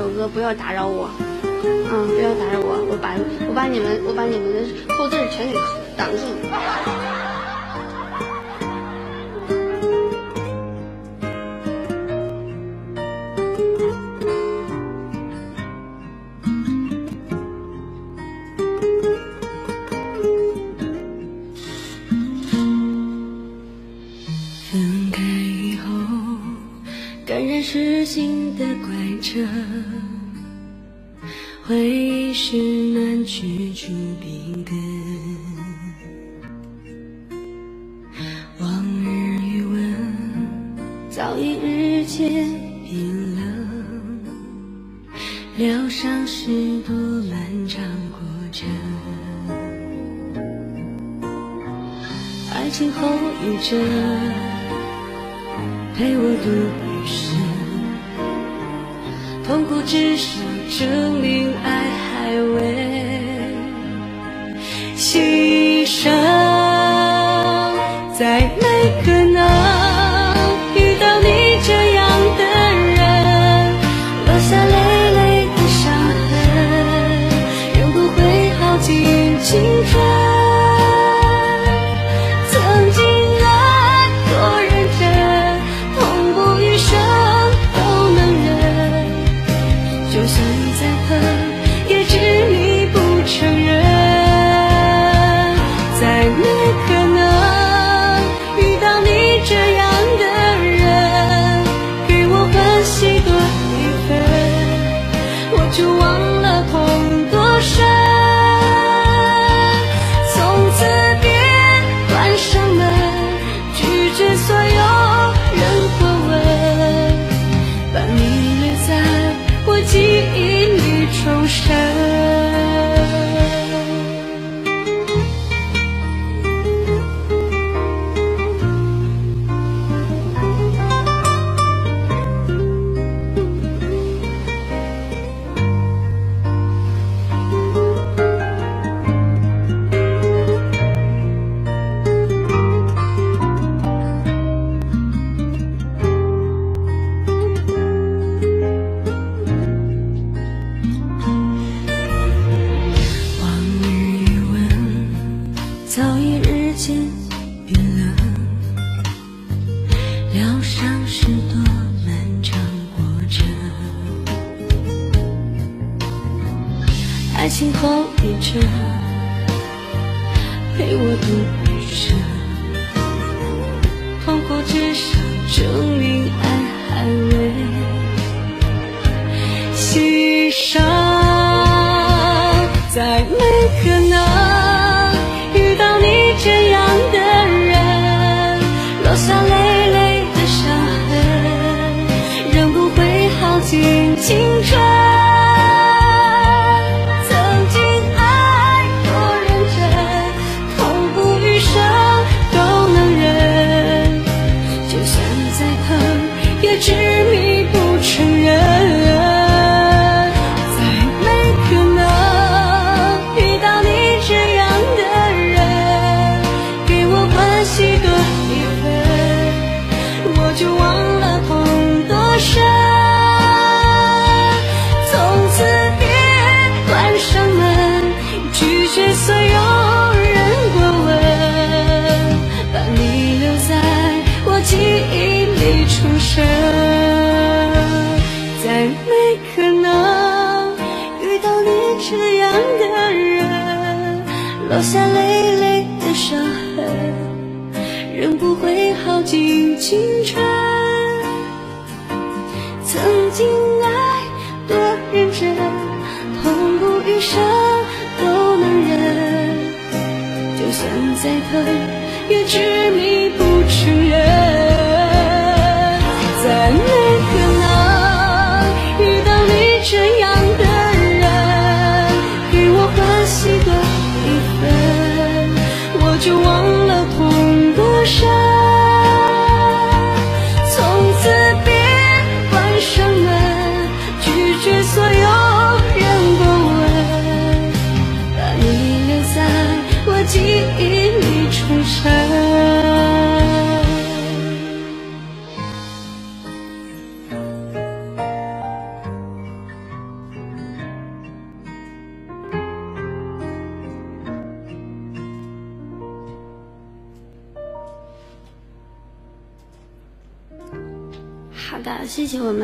首歌，不要打扰我，嗯，不要打扰我，我把我把你们我把你们的后字全给挡住。的拐折，回忆是难去除冰的。往日余温早已日渐冰冷，疗伤是多漫长过程，爱情后遗症陪我度余生。痛苦至少证明爱还未牺牲，再没可能遇到你这样的人，落下累累的伤痕，仍不会耗尽青春。早已日渐变冷疗伤是多漫长过程爱情后遗症陪我度余生。痛苦至上生再没可能遇到你这样的人，落下累累的伤痕，仍不会耗尽青春。曾经爱多认真，痛不欲生都能忍。就算再疼，也执迷不感，谢谢我们。